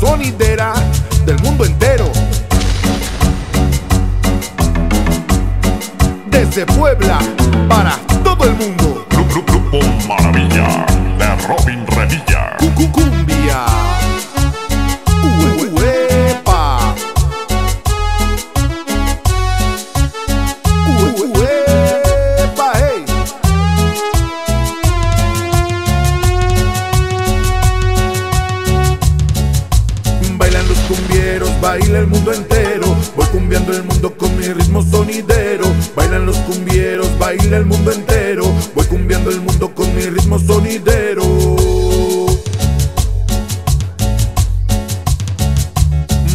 sonidera del mundo entero. Desde Puebla para todo el mundo. Grupo Maravilla de Robin Revilla. Cucucumbia. Baila el mundo entero. Voy cumbiando el mundo con mi ritmo sonidero. Bailan los cumbieros, baila el mundo entero. Voy cumbiando el mundo con mi ritmo sonidero.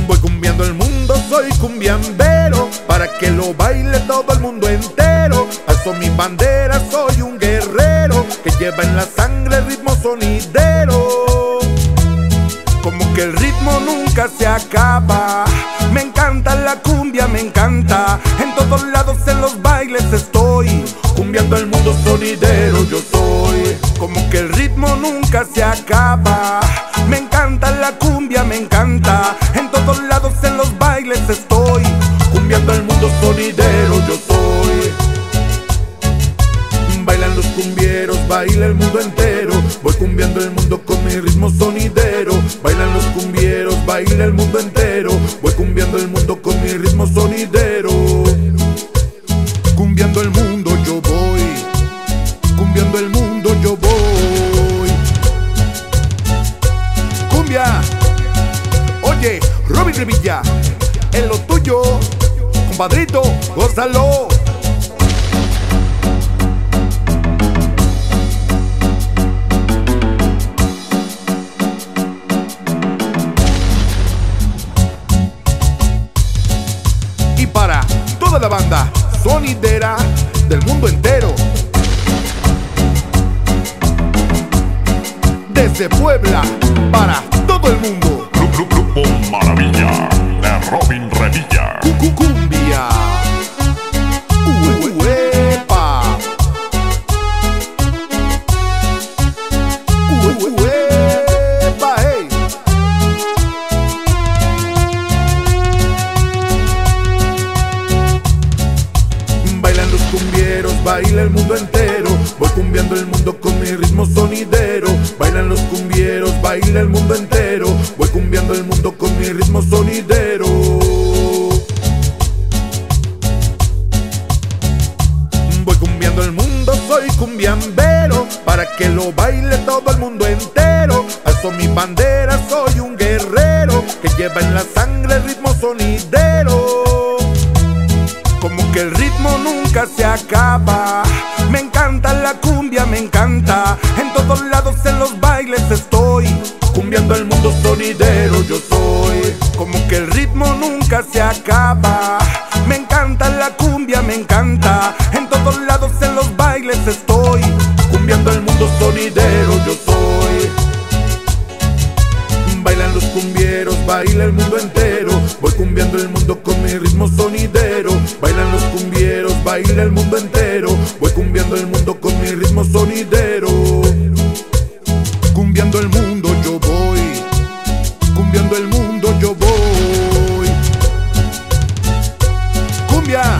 Voy cumbiando el mundo, soy cumbiambero Para que lo baile todo el mundo entero Alzo mi bandera, soy un guerrero Que lleva en la sangre el ritmo sonidero Como que el ritmo nunca se acaba. Me encanta la cumbia, me encanta. En todos lados en los bailes estoy. Cumbiando el mundo sonidero yo soy. Como que el ritmo nunca se acaba. Me encanta la cumbia, me encanta. En todos lados en los bailes estoy. Cumbiando el mundo sonidero yo soy. Bailan los cumbieros, baila el mundo entero Voy cumbiando el mundo con mi ritmo sonidero. Bailan los cumbieros, baila el mundo entero. Voy cumbiando el mundo con mi ritmo sonidero. Cumbiando el mundo yo voy. Cumbiando el mundo yo voy. Cumbia. Oye, Robin Revilla En lo tuyo Compadrito, gózalo banda sonidera del mundo entero. Desde Puebla para todo el mundo. Grupo Maravilla de Robin Revilla. Cucucumbia. Uepa. Uepa, baila el mundo entero. Voy cumbiando el mundo con mi ritmo sonidero. Bailan los cumbieros, baila el mundo entero. Voy cumbiando el mundo con mi ritmo sonidero. Voy cumbiando el mundo, soy cumbiambero Para que lo baile todo el mundo entero Alzo mi bandera, soy un guerrero Que lleva en la sangre el ritmo sonidero Como que el ritmo nunca se acaba. Me encanta la cumbia, me encanta. En todos lados en los bailes estoy. Cumbiando el mundo sonidero yo soy. Como que el ritmo nunca se acaba. Me encanta la cumbia, me encanta. En todos lados en los bailes estoy. Cumbiando el mundo sonidero yo soy. Bailan los cumbieros, baila el mundo entero con mi ritmo sonidero. Bailan los cumbieros, baila el mundo entero. Voy cumbiando el mundo con mi ritmo sonidero. Cumbiando el mundo yo voy. Cumbiando el mundo yo voy. Cumbia